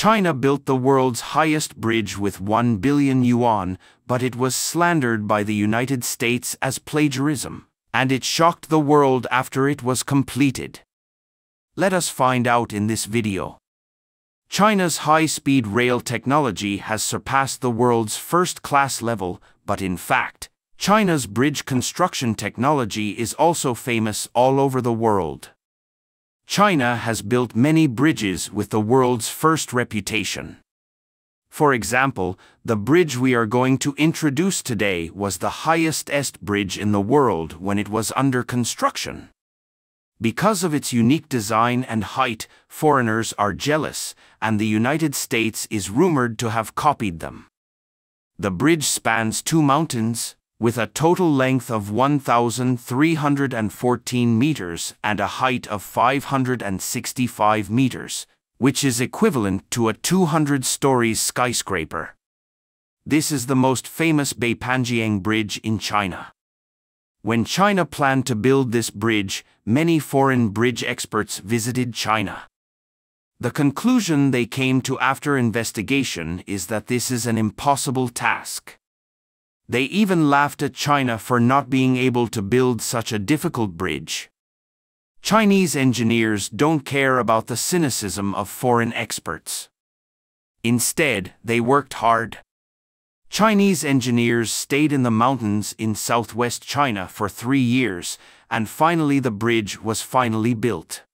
China built the world's highest bridge with 1 billion yuan, but it was slandered by the United States as plagiarism, and it shocked the world after it was completed. Let us find out in this video. China's high-speed rail technology has surpassed the world's first-class level, but in fact, China's bridge construction technology is also famous all over the world. China has built many bridges with the world's first reputation. For example, the bridge we are going to introduce today was the highest est bridge in the world when it was under construction. Because of its unique design and height, foreigners are jealous, and the United States is rumored to have copied them. The bridge spans two mountains, with a total length of 1,314 meters and a height of 565 meters, which is equivalent to a 200 stories skyscraper. This is the most famous Beipanjiang Bridge in China. When China planned to build this bridge, many foreign bridge experts visited China. The conclusion they came to after investigation is that this is an impossible task. They even laughed at China for not being able to build such a difficult bridge. Chinese engineers don't care about the cynicism of foreign experts. Instead, they worked hard. Chinese engineers stayed in the mountains in southwest China for three years, and finally the bridge was finally built.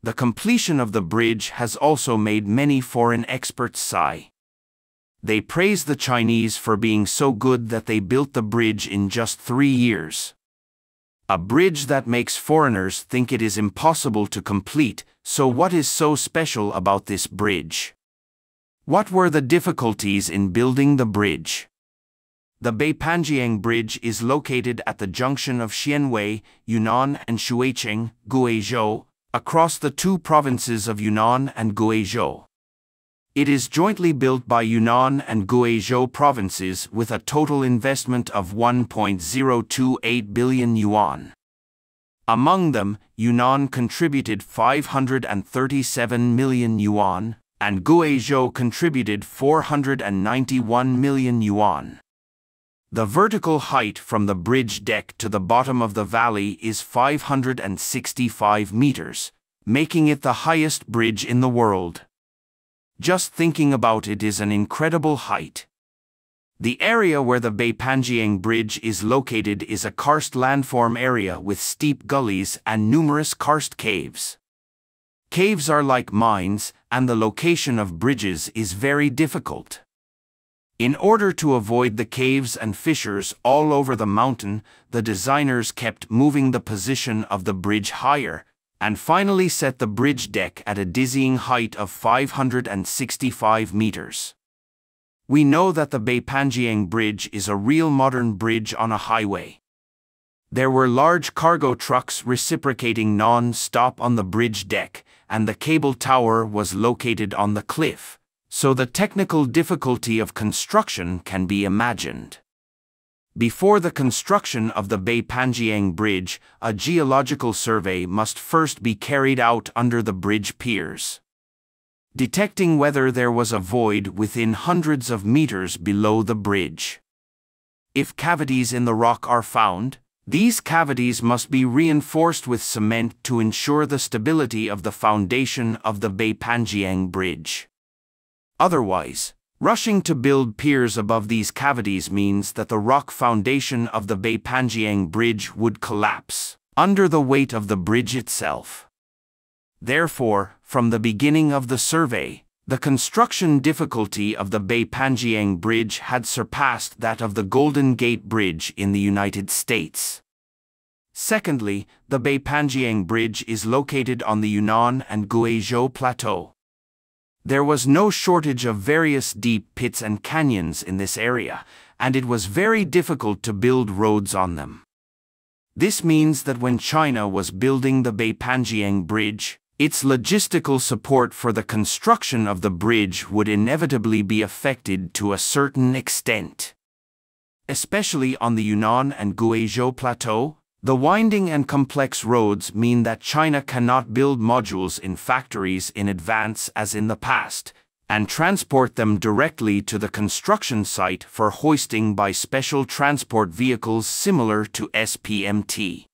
The completion of the bridge has also made many foreign experts sigh. They praise the Chinese for being so good that they built the bridge in just three years. A bridge that makes foreigners think it is impossible to complete, so what is so special about this bridge? What were the difficulties in building the bridge? The Beipanjiang Bridge is located at the junction of Xuanwei, Yunnan and Shuicheng, Guizhou, across the two provinces of Yunnan and Guizhou. It is jointly built by Yunnan and Guizhou provinces with a total investment of 1.028 billion yuan. Among them, Yunnan contributed 537 million yuan, and Guizhou contributed 491 million yuan. The vertical height from the bridge deck to the bottom of the valley is 565 meters, making it the highest bridge in the world. Just thinking about it is an incredible height. The area where the Beipanjiang Bridge is located is a karst landform area with steep gullies and numerous karst caves. Caves are like mines, and the location of bridges is very difficult. In order to avoid the caves and fissures all over the mountain, the designers kept moving the position of the bridge higher, and finally set the bridge deck at a dizzying height of 565 meters. We know that the Beipanjiang Bridge is a real modern bridge on a highway. There were large cargo trucks reciprocating non-stop on the bridge deck, and the cable tower was located on the cliff, so the technical difficulty of construction can be imagined. Before the construction of the Beipanjiang Bridge, a geological survey must first be carried out under the bridge piers. Detecting whether there was a void within hundreds of meters below the bridge. If cavities in the rock are found, these cavities must be reinforced with cement to ensure the stability of the foundation of the Beipanjiang Bridge. Otherwise, Rushing to build piers above these cavities means that the rock foundation of the Beipanjiang Bridge would collapse under the weight of the bridge itself. Therefore, from the beginning of the survey, the construction difficulty of the Beipanjiang Bridge had surpassed that of the Golden Gate Bridge in the United States. Secondly, the Beipanjiang Bridge is located on the Yunnan and Guizhou Plateau. There was no shortage of various deep pits and canyons in this area, and it was very difficult to build roads on them. This means that when China was building the Beipanjiang Bridge, its logistical support for the construction of the bridge would inevitably be affected to a certain extent. Especially on the Yunnan and Guizhou Plateau, the winding and complex roads mean that China cannot build modules in factories in advance as in the past. and transport them directly to the construction site for hoisting by special transport vehicles similar to SPMT.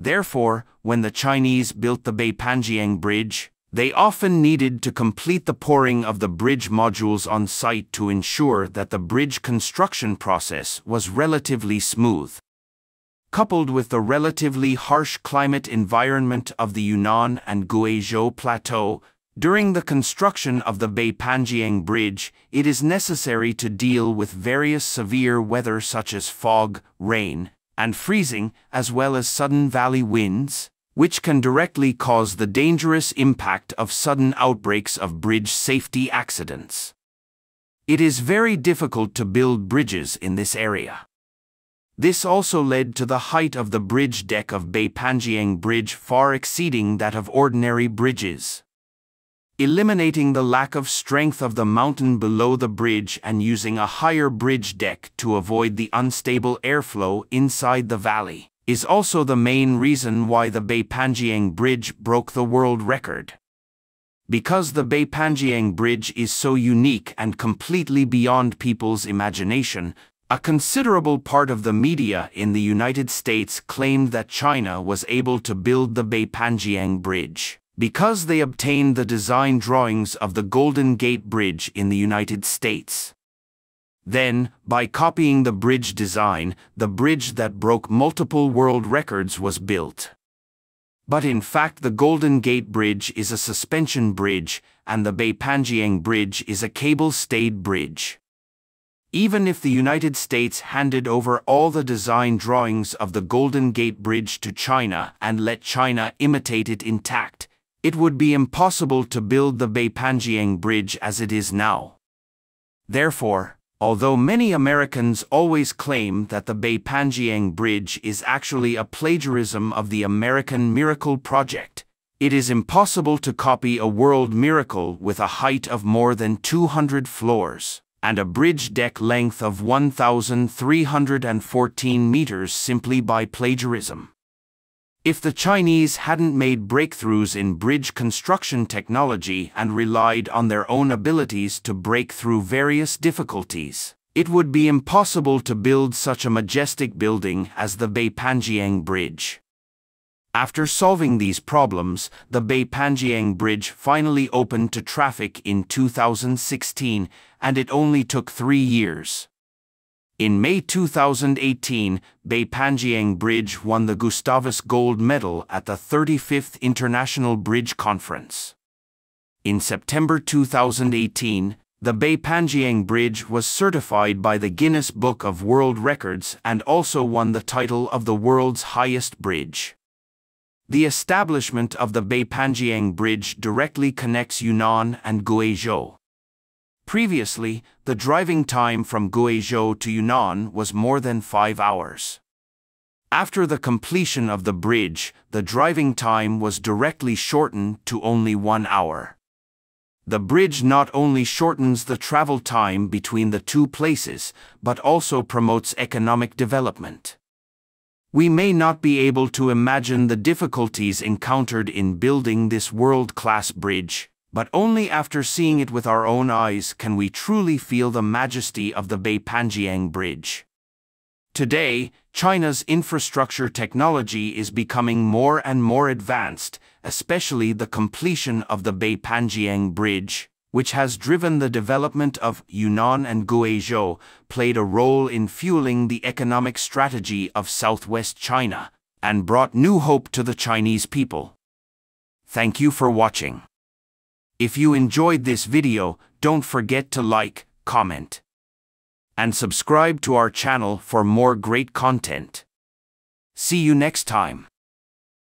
Therefore, when the Chinese built the Beipanjiang Bridge, they often needed to complete the pouring of the bridge modules on site to ensure that the bridge construction process was relatively smooth. Coupled with the relatively harsh climate environment of the Yunnan and Guizhou Plateau, during the construction of the Beipanjiang Bridge, it is necessary to deal with various severe weather such as fog, rain, and freezing, as well as sudden valley winds, which can directly cause the dangerous impact of sudden outbreaks of bridge safety accidents. It is very difficult to build bridges in this area. This also led to the height of the bridge deck of Beipanjiang Bridge far exceeding that of ordinary bridges eliminating the lack of strength of the mountain below the bridge and using a higher bridge deck to avoid the unstable airflow inside the valley, is also the main reason why the Beipanjiang Bridge broke the world record. Because the Beipanjiang Bridge is so unique and completely beyond people's imagination, a considerable part of the media in the United States claimed that China was able to build the Beipanjiang Bridge because they obtained the design drawings of the Golden Gate Bridge in the United States. Then, by copying the bridge design, the bridge that broke multiple world records was built. But in fact the Golden Gate Bridge is a suspension bridge, and the Beipanjiang Bridge is a cable-stayed bridge. Even if the United States handed over all the design drawings of the Golden Gate Bridge to China and let China imitate it intact, it would be impossible to build the Beipanjiang Bridge as it is now. Therefore, although many Americans always claim that the Beipanjiang Bridge is actually a plagiarism of the American Miracle Project, it is impossible to copy a world miracle with a height of more than 200 floors and a bridge deck length of 1,314 meters simply by plagiarism. If the Chinese hadn't made breakthroughs in bridge construction technology and relied on their own abilities to break through various difficulties, it would be impossible to build such a majestic building as the Beipanjiang Bridge. After solving these problems, the Beipanjiang Bridge finally opened to traffic in 2016, and it only took three years. In May 2018, Beipanjiang Bridge won the Gustavus Gold Medal at the 35th International Bridge Conference. In September 2018, the Beipanjiang Bridge was certified by the Guinness Book of World Records and also won the title of the world's highest bridge. The establishment of the Beipanjiang Bridge directly connects Yunnan and Guizhou. Previously, the driving time from Guizhou to Yunnan was more than five hours. After the completion of the bridge, the driving time was directly shortened to only one hour. The bridge not only shortens the travel time between the two places, but also promotes economic development. We may not be able to imagine the difficulties encountered in building this world-class bridge, but only after seeing it with our own eyes can we truly feel the majesty of the Beipanjiang Bridge. Today, China's infrastructure technology is becoming more and more advanced, especially the completion of the Beipanjiang Bridge, which has driven the development of Yunnan and Guizhou, played a role in fueling the economic strategy of southwest China, and brought new hope to the Chinese people. Thank you for watching. If you enjoyed this video, don't forget to like, comment, and subscribe to our channel for more great content. See you next time.